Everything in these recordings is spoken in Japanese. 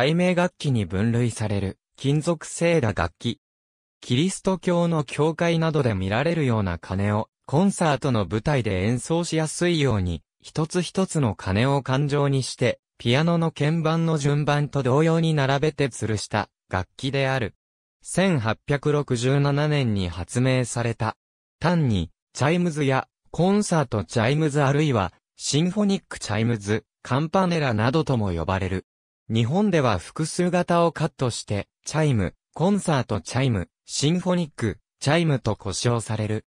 体鳴楽器に分類される、金属製打楽器。キリスト教の教会などで見られるような鐘を、コンサートの舞台で演奏しやすいように、一つ一つの鐘を管状にして、ピアノの鍵盤の順番と同様に並べて吊るした楽器である。1867年に発明された。単に、チャイムズや、コンサートチャイムズあるいは、シンフォニックチャイムズ、カンパネラなどとも呼ばれる。日本では複数形をカットして、チャイム、コンサートチャイム、シンフォニック、チャイムと呼称される。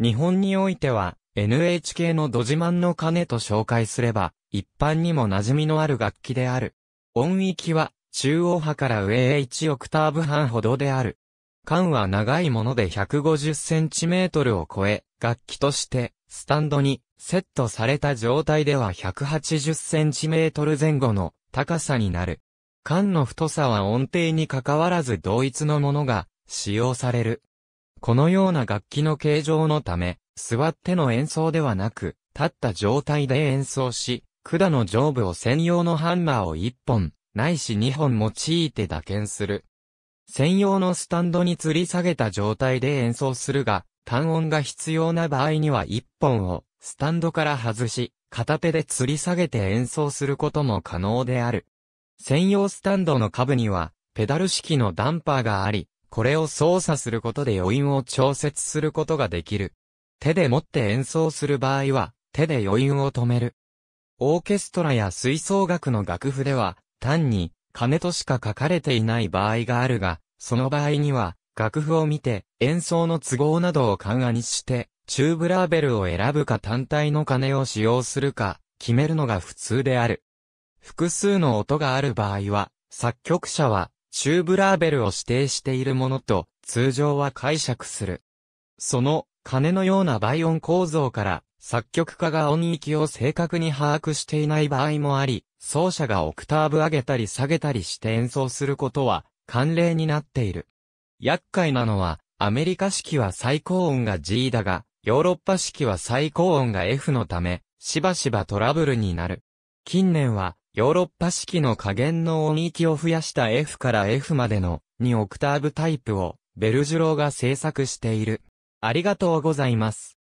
日本においては、NHK のド自慢の鐘と紹介すれば、一般にも馴染みのある楽器である。音域は、中央ハから上へ1オクターブ半ほどである。管は長いもので150センチメートルを超え、楽器として、スタンドにセットされた状態では180センチメートル前後の高さになる。管の太さは音程に関わらず同一のものが使用される。このような楽器の形状のため、座っての演奏ではなく、立った状態で演奏し、管の上部を専用のハンマーを1本、ないし2本用いて打鍵する。専用のスタンドに吊り下げた状態で演奏するが、単音が必要な場合には1本をスタンドから外し、片手で吊り下げて演奏することも可能である。専用スタンドの下部には、ペダル式のダンパーがあり、これを操作することで余韻を調節することができる。手で持って演奏する場合は、手で余韻を止める。オーケストラや吹奏楽の楽譜では、単に、鐘としか書かれていない場合があるが、その場合には、楽譜を見て、演奏の都合などを勘案にして、チューブラーベルを選ぶか単体の鐘を使用するか、決めるのが普通である。複数の音がある場合は、作曲者は、チューブラーベルを指定しているものと、通常は解釈する。その、鐘のような倍音構造から、作曲家が音域を正確に把握していない場合もあり、奏者がオクターブ上げたり下げたりして演奏することは、慣例になっている。厄介なのは、アメリカ式は最高音が G だが、ヨーロッパ式は最高音が F のため、しばしばトラブルになる。近年は、ヨーロッパ式の加減の音域を増やした F から F までの2オクターブタイプをベルジュローが制作している。ありがとうございます。